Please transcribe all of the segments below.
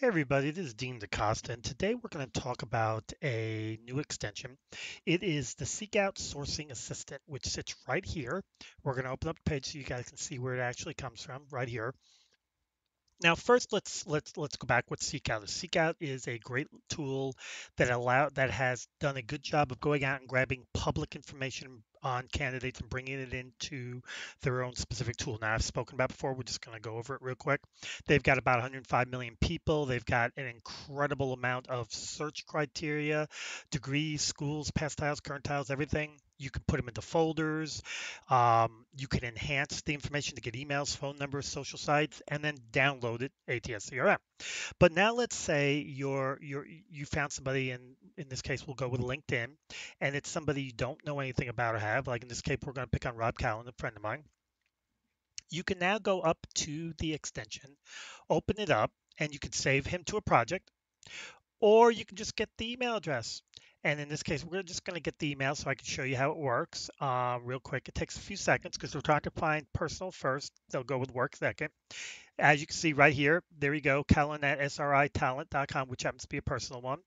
Hey everybody, this is Dean Da Costa, and today we're going to talk about a new extension. It is the Seekout Sourcing Assistant, which sits right here. We're going to open up the page so you guys can see where it actually comes from, right here. Now, first, let's let's let's go back with Seekout. Seekout is a great tool that allow that has done a good job of going out and grabbing public information on candidates and bringing it into their own specific tool. Now, I've spoken about before. We're just going to go over it real quick. They've got about 105 million people. They've got an incredible amount of search criteria, degrees, schools, past tiles, current tiles, everything. You can put them into folders. Um, you can enhance the information to get emails, phone numbers, social sites, and then download it ATS CRM. But now let's say you're you're you found somebody and in this case we'll go with LinkedIn and it's somebody you don't know anything about or have. Like in this case we're going to pick on Rob Callen, a friend of mine. You can now go up to the extension, open it up, and you can save him to a project, or you can just get the email address and in this case, we're just going to get the email so I can show you how it works uh, real quick. It takes a few seconds because we're trying to find personal first. They'll go with work second. As you can see right here, there you go, Callen at sritalent.com, which happens to be a personal one.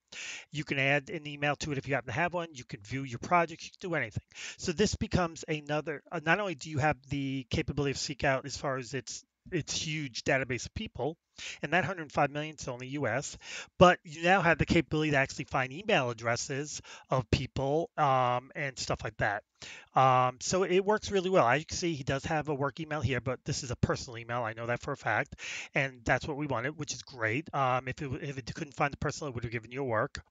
You can add an email to it if you happen to have one. You can view your projects. You can do anything. So this becomes another, uh, not only do you have the capability of Seekout as far as its its huge database of people, and that 105 million is only US. But you now have the capability to actually find email addresses of people um, and stuff like that. Um, so it works really well. I see, he does have a work email here, but this is a personal email. I know that for a fact, and that's what we wanted, which is great. Um, if it if it couldn't find the personal, it would have given you a work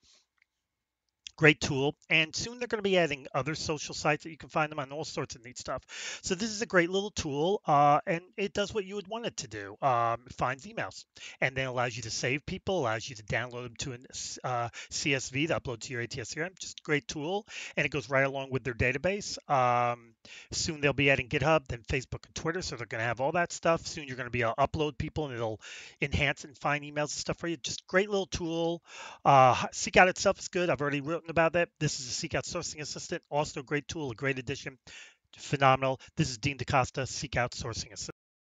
great tool. And soon they're going to be adding other social sites that you can find them on all sorts of neat stuff. So this is a great little tool, uh, and it does what you would want it to do. Um, it finds emails, and then allows you to save people, allows you to download them to a uh, CSV to upload to your ATS CRM. Just a great tool, and it goes right along with their database. Um, soon they'll be adding GitHub, then Facebook and Twitter, so they're going to have all that stuff. Soon you're going to be able to upload people, and it'll enhance and find emails and stuff for you. Just great little tool. Uh, Seekout itself is good. I've already written about that. This is a Seekout Sourcing Assistant, also a great tool, a great addition. Phenomenal. This is Dean Da Costa, Seekout Sourcing Assistant.